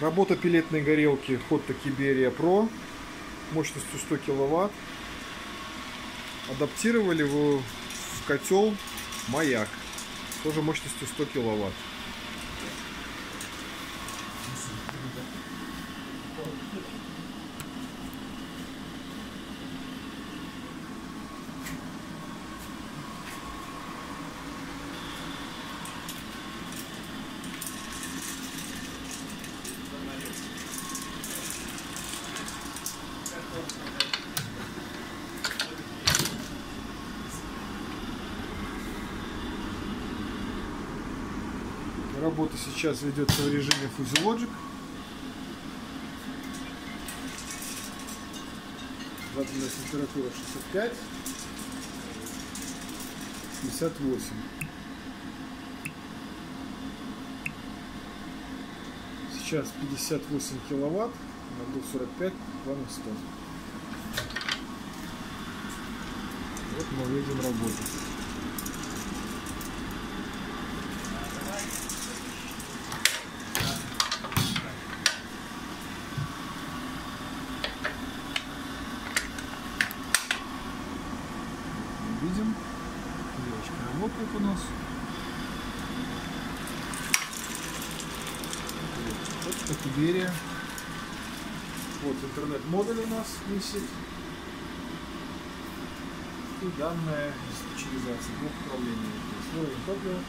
Работа пилетной горелки Hotto Kiberia Pro мощностью 100 киловатт. Адаптировали в, в котел Маяк, тоже мощностью 100 киловатт. Работа сейчас ведется в режиме Fuzzy Заданная температура 65, 58. Сейчас 58 киловатт, надо 45, плана 100. Вот мы видим работать. Видим. Девочка работает у нас. Вот Катиберия. Вот интернет-модуль у нас висит. И данная диспетчеризация двух управлений. Слой топлива